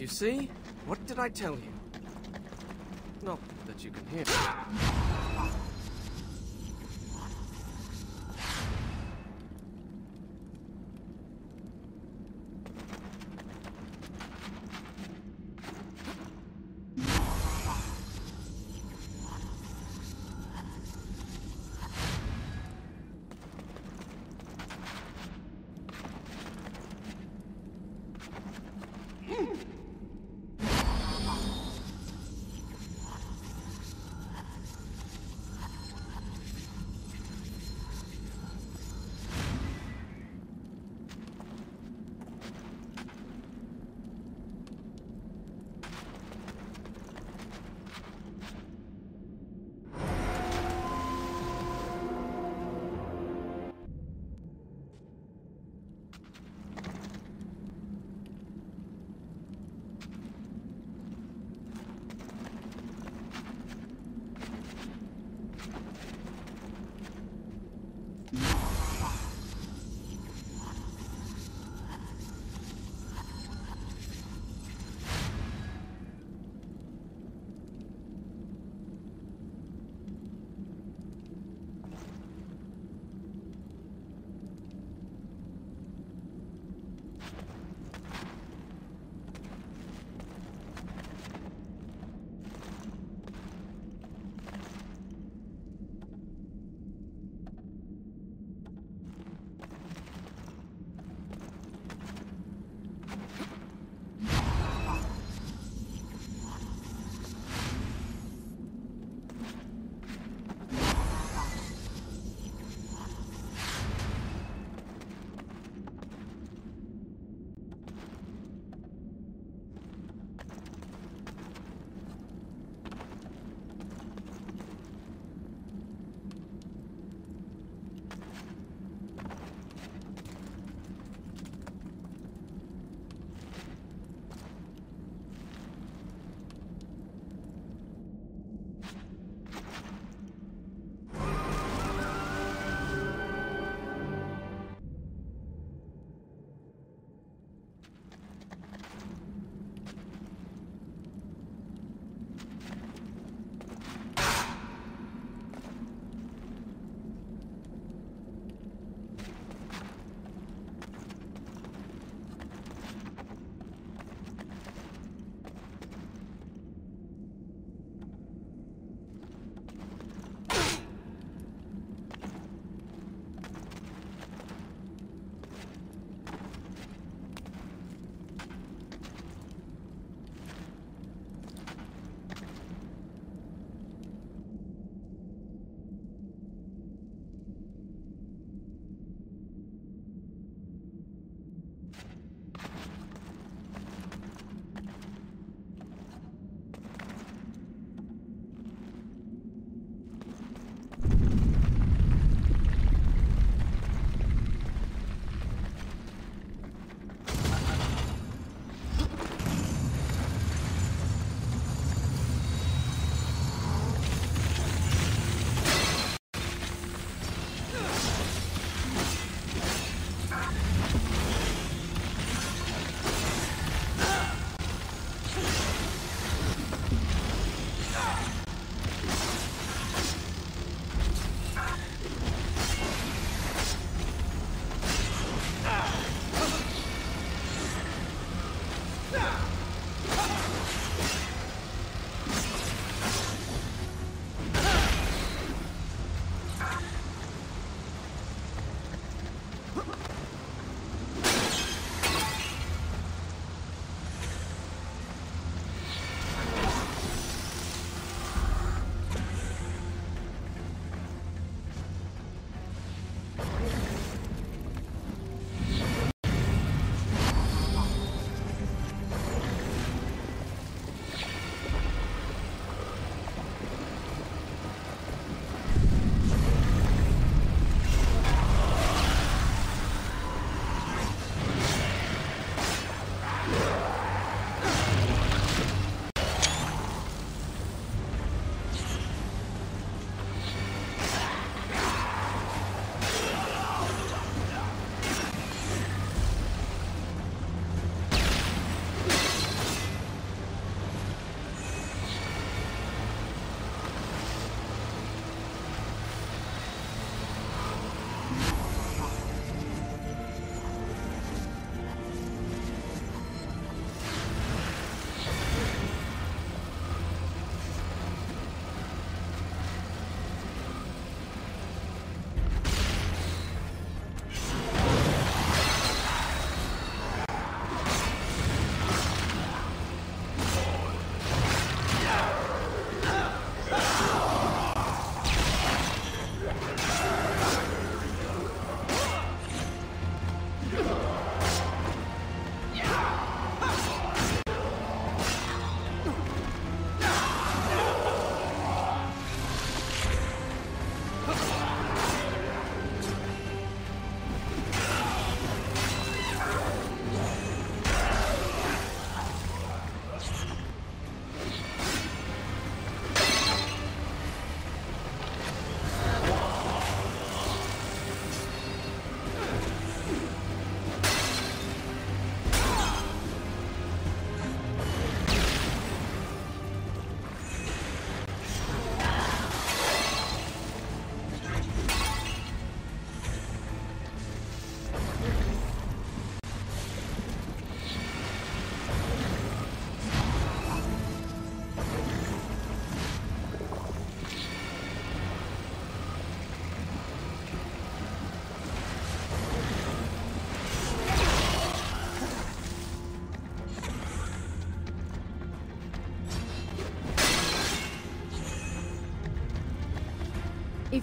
You, see? What did I tell you? Not that you can hear.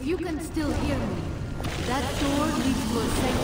You can still hear me, that door leads to a sanctuary.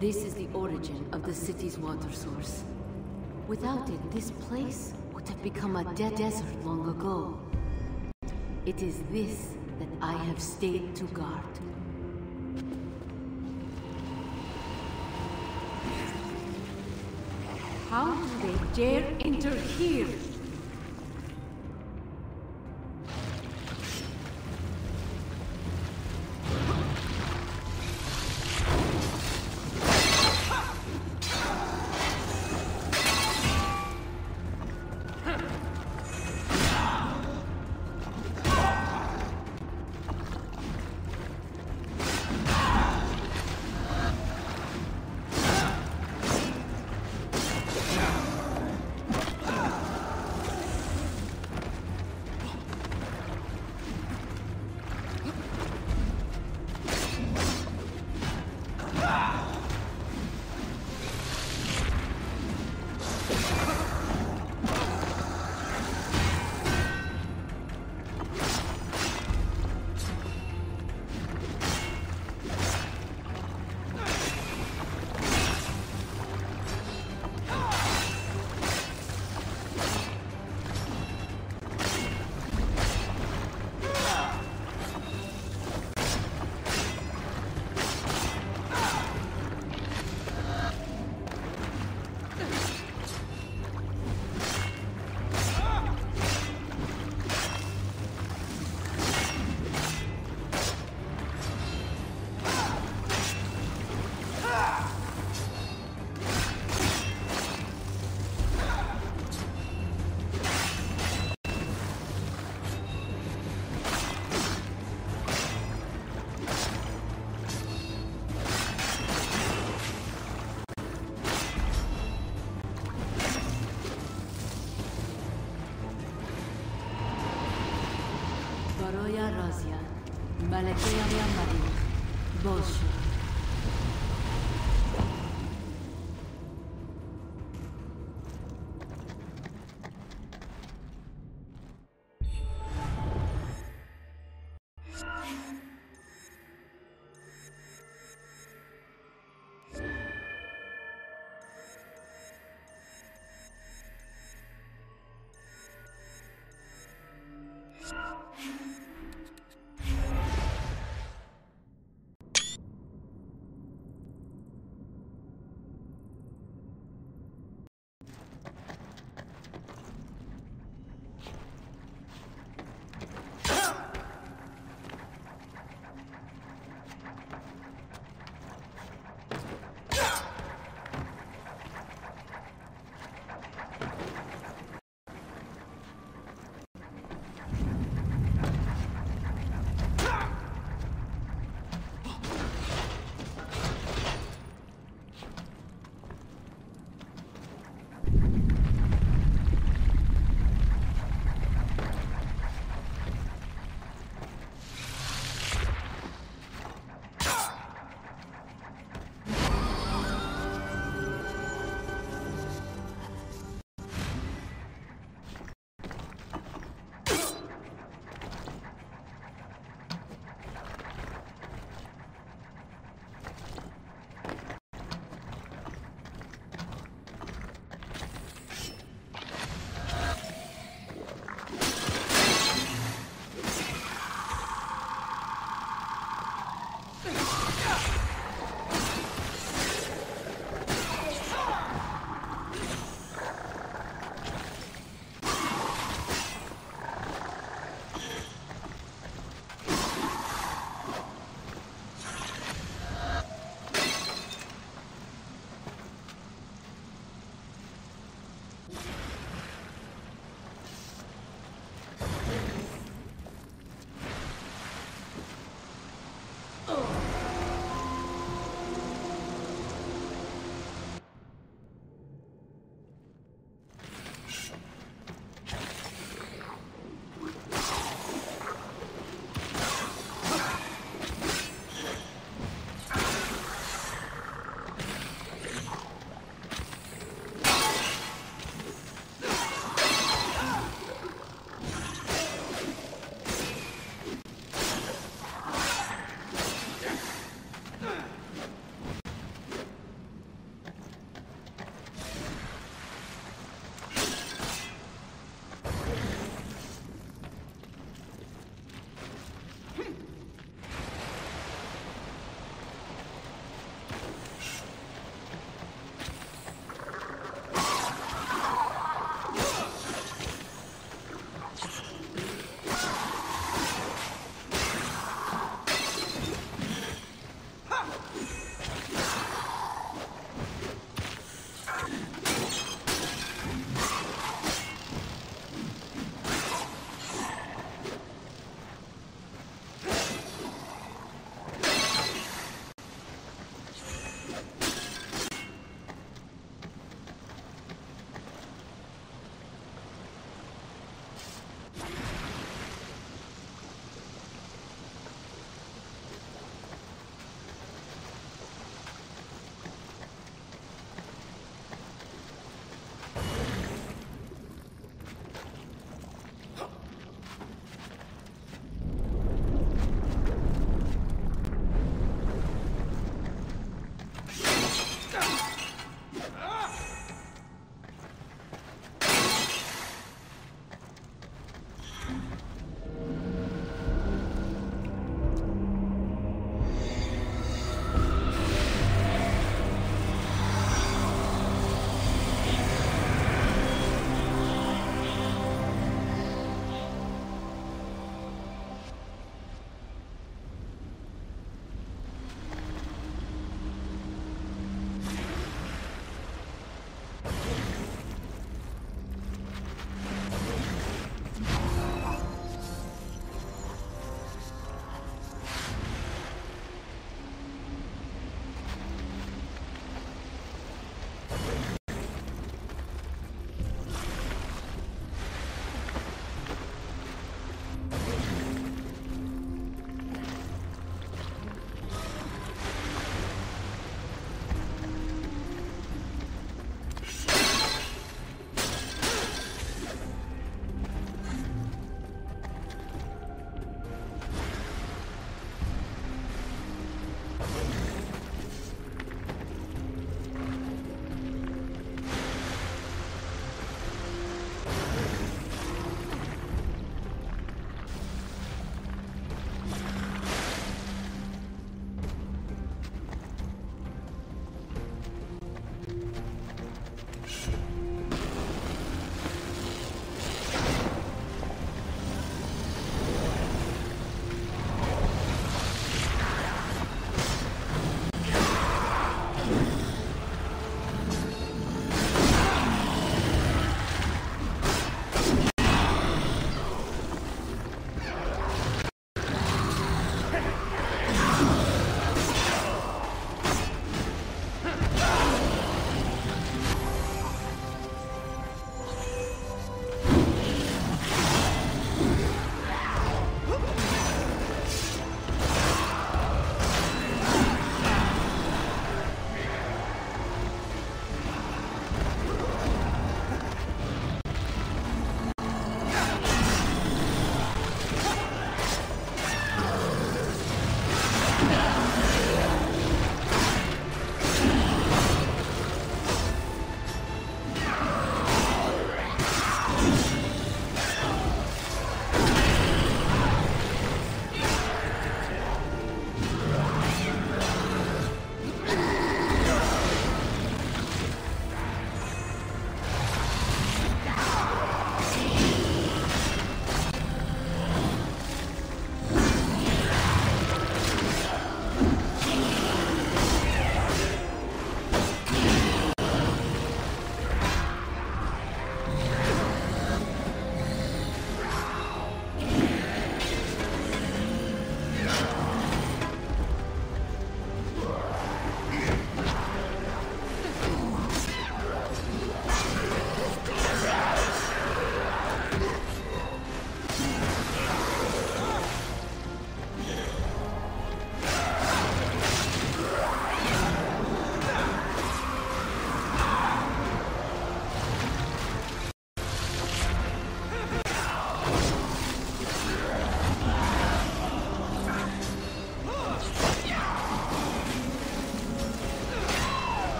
This is the origin of the city's water source. Without it, this place would have become a dead desert long ago. It is this that I have stayed to guard. How do they dare enter here?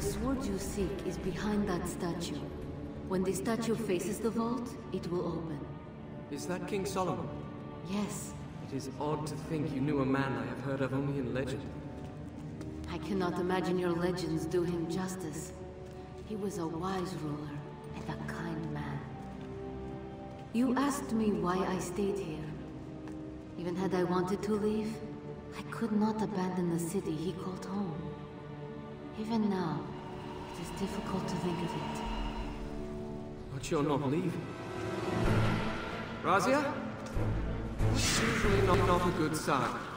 The sword you seek is behind that statue. When the statue faces the vault, it will open. Is that King Solomon? Yes, It is odd to think you knew a man I have heard of only in legend. I cannot imagine your legends do him justice. He was a wise ruler and a kind man. You asked me why I stayed here. Even had I wanted to leave, I could not abandon the city he called home. Even now, it is difficult to think of it. But you're not leaving. Razia? It's usually not, not a good sign.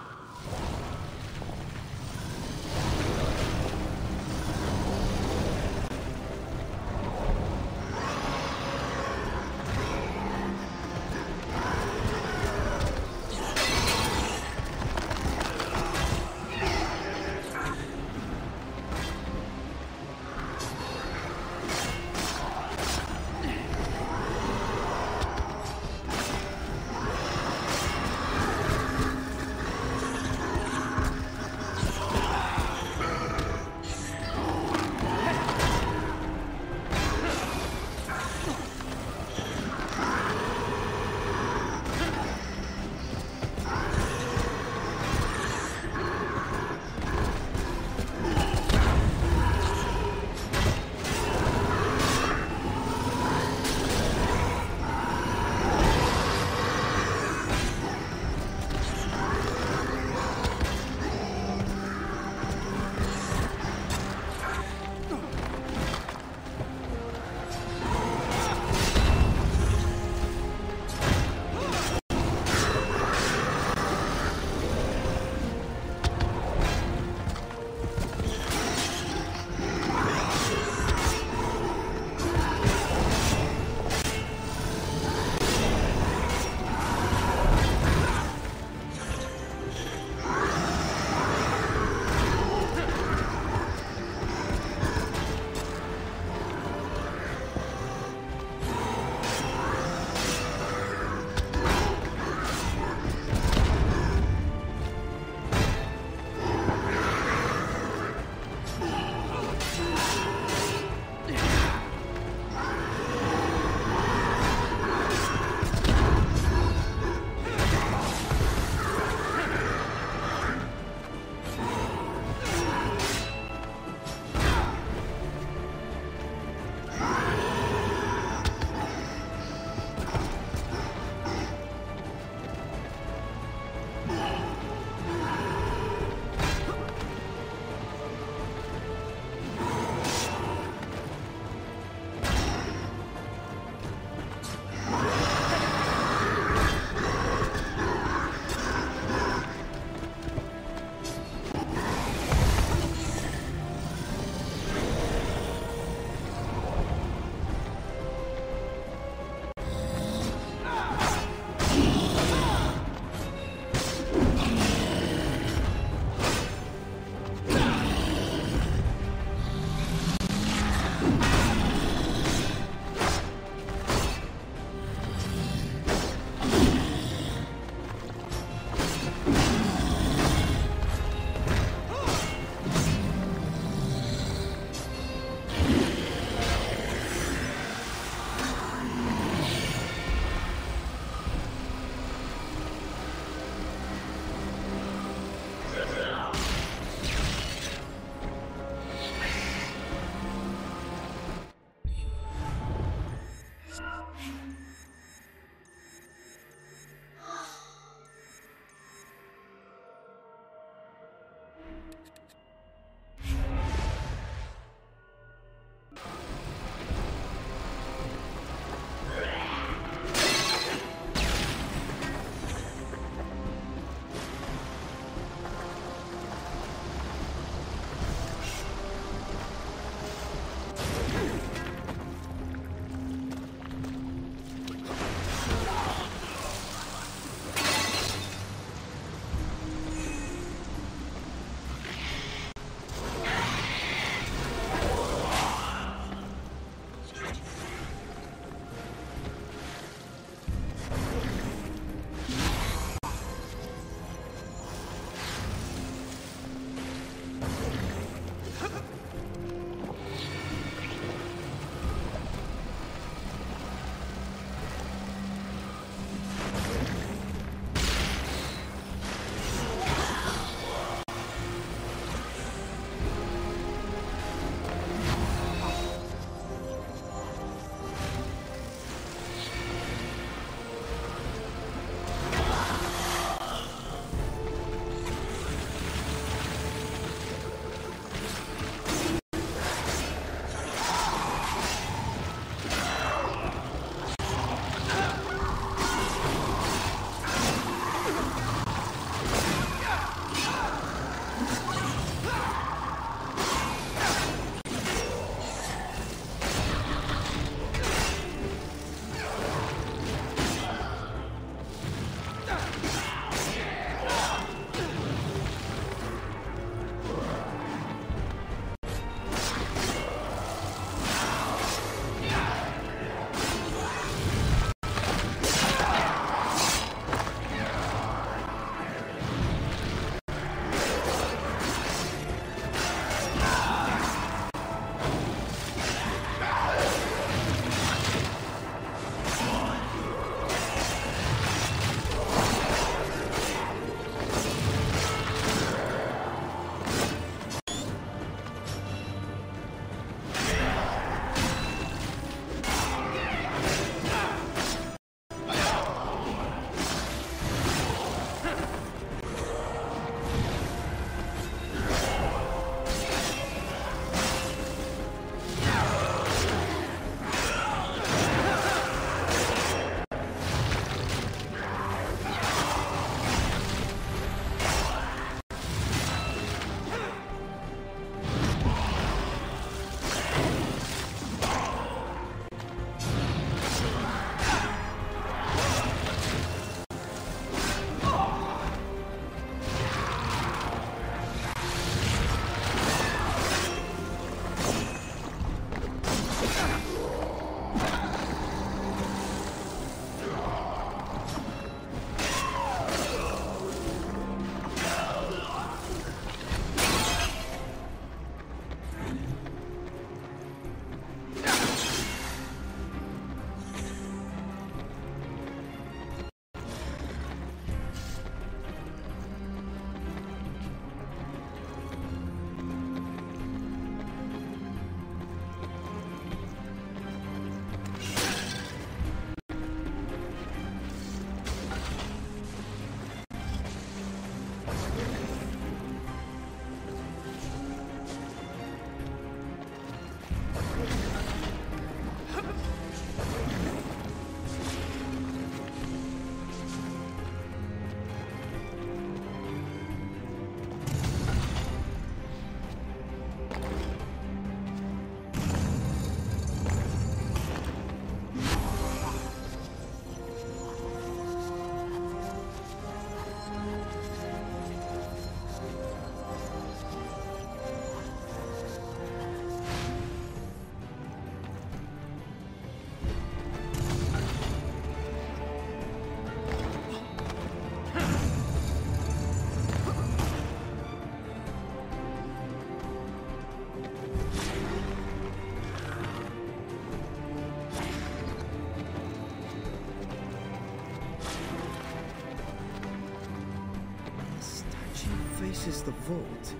The vault,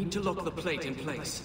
need to lock the plate in place.